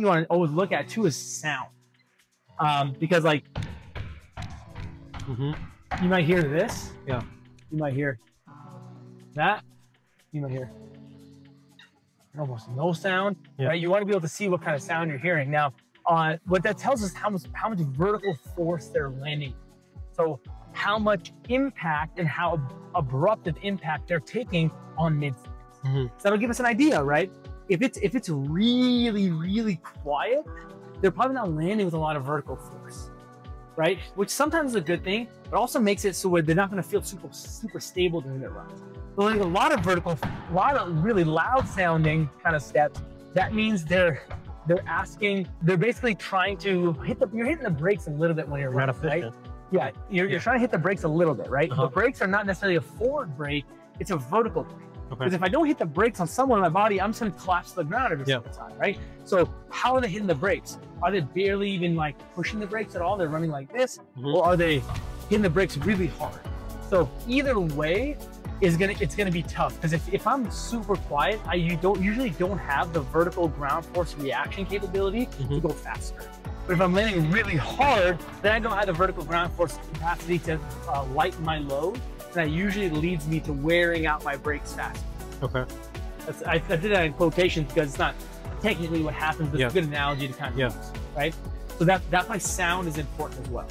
you want to always look at too is sound. Um, because like Mm-hmm. you might hear this. Yeah. You might hear that. You might hear almost no sound. Yeah. Right. You want to be able to see what kind of sound you're hearing. Now, uh, what that tells us how much how much vertical force they're landing. So how much impact and how abrupt of impact they're taking on mid. Mhm. So that'll give us an idea, right? If it's if it's really really quiet, they're probably not landing with a lot of vertical force, right? Which sometimes is a good thing, but also makes it so where they're not going to feel super super stable during their runs. So like a lot of vertical, a lot of really loud sounding kind of steps. That means they're they're asking, they're basically trying to hit the you're hitting the brakes a little bit when you're running, right? Yeah, you're, Yeah. you're trying to hit the brakes a little bit, right? Uh-huh. The brakes are not necessarily a forward brake; it's a vertical brake. Okay. Because if I don't hit the brakes on someone in my body, I'm just going to collapse to the ground every Yeah. single time, right? So how are they hitting the brakes? Are they barely even like pushing the brakes at all? They're running like this, Mhm. or are they hitting the brakes really hard? So either way is gonna it's gonna be tough because if, if I'm super quiet, I you don't usually don't have the vertical ground force reaction capability to Mhm. go faster. But if I'm landing really hard, then I don't have the vertical ground force capacity to uh, lighten my load, and that usually leads me to wearing out my brakes faster. Okay. That's, I, I did that in quotations because it's not technically what happens, but Yeah. it's a good analogy to kind of Yeah. use, right? So that that's why sound is important as well.